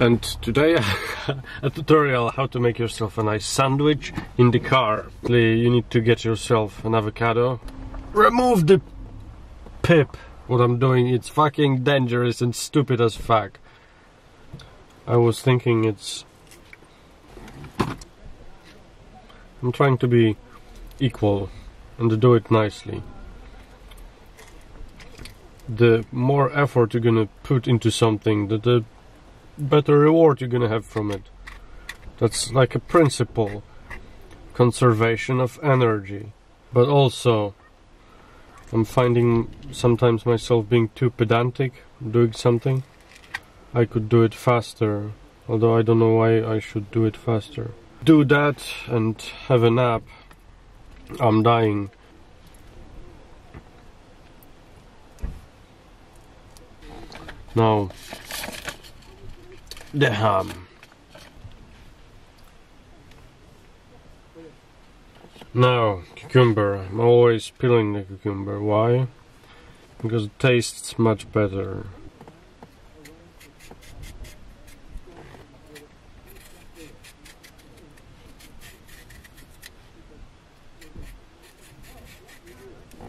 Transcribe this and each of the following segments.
And today a tutorial how to make yourself a nice sandwich in the car. You need to get yourself an avocado. Remove the pip. What I'm doing, it's fucking dangerous and stupid as fuck. I was thinking it's... I'm trying to be equal and to do it nicely. The more effort you're gonna put into something, the, the better reward you're gonna have from it. That's like a principle. Conservation of energy. But also, I'm finding sometimes myself being too pedantic doing something. I could do it faster, although I don't know why I should do it faster. Do that and have a nap. I'm dying. Now, the ham. Now, cucumber. I'm always peeling the cucumber. Why? Because it tastes much better.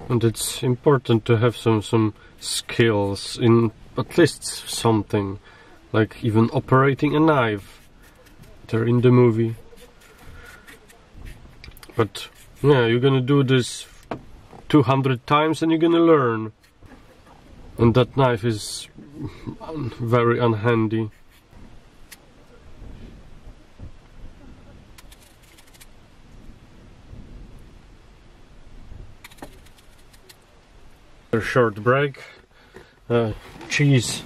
And it's important to have some some skills in at least something like even operating a knife. They're in the movie. But yeah, you're gonna do this 200 times and you're gonna learn. And that knife is very unhandy. A short break. Uh, cheese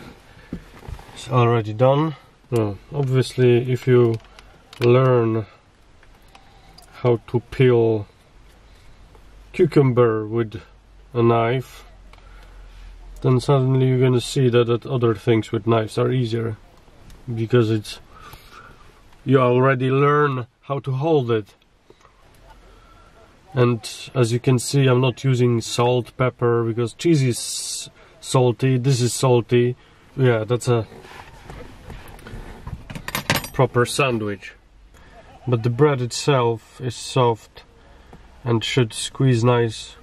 already done. Uh, obviously, if you learn how to peel cucumber with a knife then suddenly you're gonna see that, that other things with knives are easier. Because it's you already learn how to hold it. And as you can see I'm not using salt pepper because cheese is salty this is salty. Yeah that's a proper sandwich. But the bread itself is soft and should squeeze nice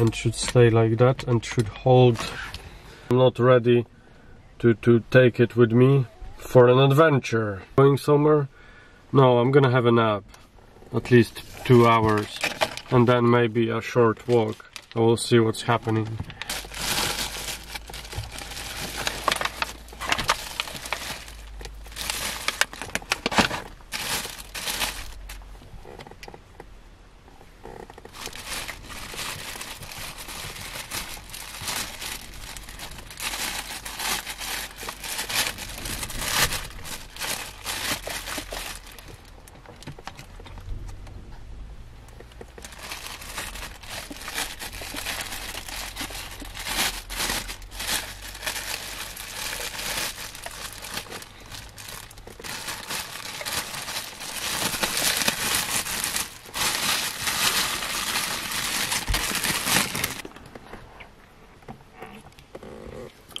and should stay like that and should hold. I'm not ready to, to take it with me for an adventure. Going somewhere? No I'm gonna have a nap at least two hours and then maybe a short walk. I will see what's happening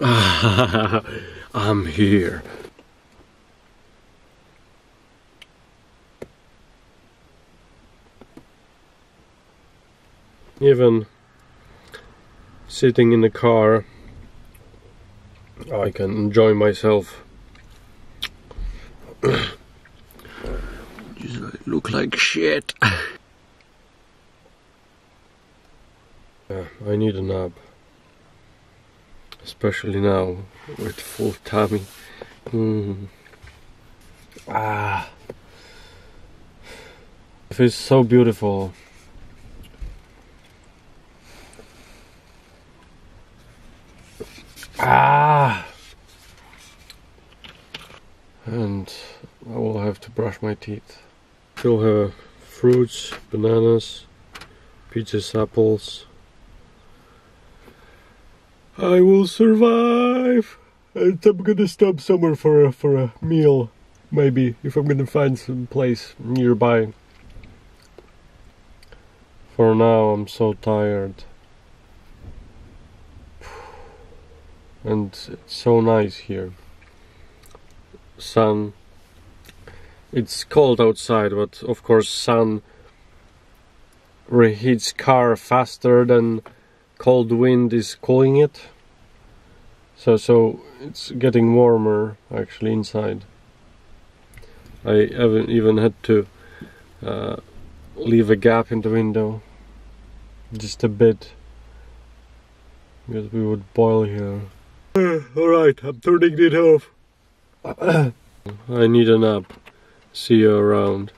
I'm here. Even sitting in the car, I can enjoy myself. look like shit. yeah, I need a nap especially now with full tummy. Mm. Ah, it is so beautiful. Ah, and I will have to brush my teeth. She'll have fruits, bananas, peaches, apples. I will survive. And I'm gonna stop somewhere for a, for a meal, maybe, if I'm gonna find some place nearby. For now, I'm so tired. And it's so nice here. sun. It's cold outside, but of course sun reheats car faster than cold wind is cooling it. So so it's getting warmer actually inside. I haven't even had to uh, leave a gap in the window, just a bit, because we would boil here. Alright, I'm turning it off. I need a nap. See you around.